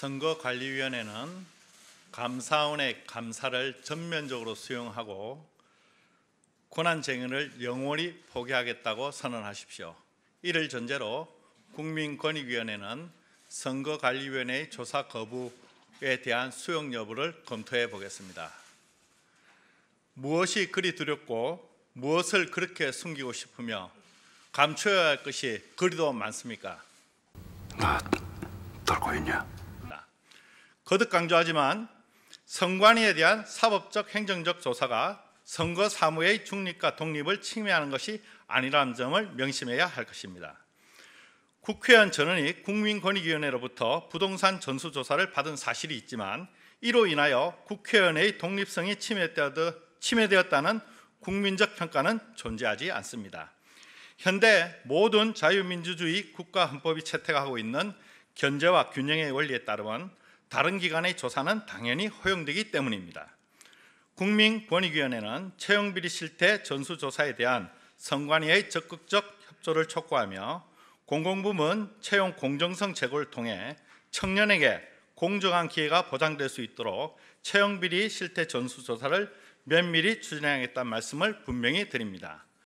선거관리위원회는 감사원의 감사를 전면적으로 수용하고 권한쟁의를 영원히 포기하겠다고 선언하십시오. 이를 전제로 국민권익위원회는 선거관리위원회의 조사 거부에 대한 수용 여부를 검토해 보겠습니다. 무엇이 그리 두렵고 무엇을 그렇게 숨기고 싶으며 감춰야 할 것이 그리도 많습니까? 나 떨고 있냐? 거듭 강조하지만 선관위에 대한 사법적 행정적 조사가 선거 사무의 중립과 독립을 침해하는 것이 아니라는 점을 명심해야 할 것입니다. 국회의원 전원이 국민권익위원회로부터 부동산 전수조사를 받은 사실이 있지만 이로 인하여 국회의원의 독립성이 침해되었다는 국민적 평가는 존재하지 않습니다. 현대 모든 자유민주주의 국가헌법이 채택하고 있는 견제와 균형의 원리에 따르면 다른 기관의 조사는 당연히 허용되기 때문입니다. 국민권익위원회는 채용비리 실태 전수조사에 대한 선관위의 적극적 협조를 촉구하며 공공부문 채용 공정성 제고를 통해 청년에게 공정한 기회가 보장될 수 있도록 채용비리 실태 전수조사를 면밀히 추진하겠다는 말씀을 분명히 드립니다.